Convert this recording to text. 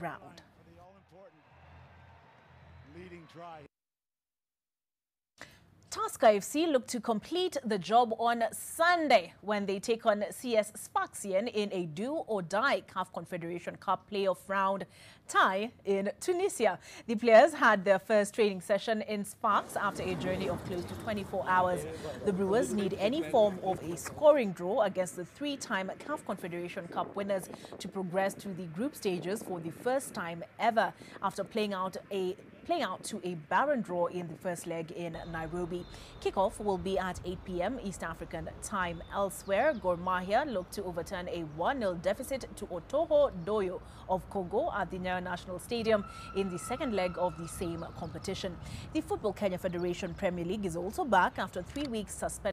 round. Tusker FC look to complete the job on Sunday when they take on CS Sfaxien in a do-or-die CAF Confederation Cup playoff round tie in Tunisia. The players had their first training session in Sfax after a journey of close to 24 hours. The Brewers need any form of a scoring draw against the three-time CAF Confederation Cup winners to progress to the group stages for the first time ever after playing out a playing out to a barren draw in the first leg in Nairobi. Kickoff will be at 8 p.m. East African time. Elsewhere, Gor Mahia look to overturn a 1-0 deficit to Otoho d'Oyo of Congo at the Nyayo National Stadium in the second leg of the same competition. The Football Kenya Federation Premier League is also back after three weeks suspended.